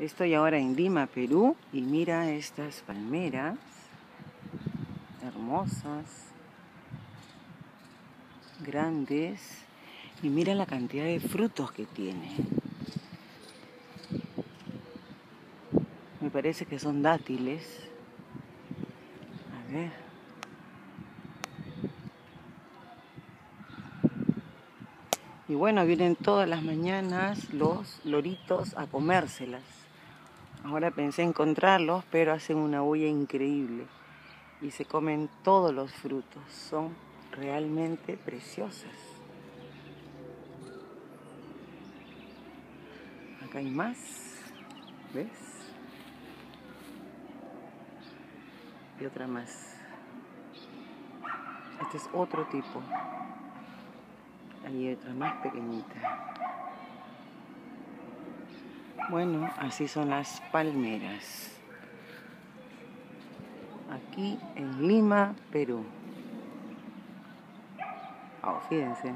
Estoy ahora en Lima, Perú, y mira estas palmeras hermosas, grandes, y mira la cantidad de frutos que tiene. Me parece que son dátiles. A ver. Y bueno, vienen todas las mañanas los loritos a comérselas. Ahora pensé encontrarlos, pero hacen una huella increíble y se comen todos los frutos. Son realmente preciosas. Acá hay más. ¿Ves? Y otra más. Este es otro tipo. Hay otra más pequeñita. Bueno, así son las palmeras. Aquí en Lima, Perú. Oh, fíjense.